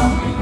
I'm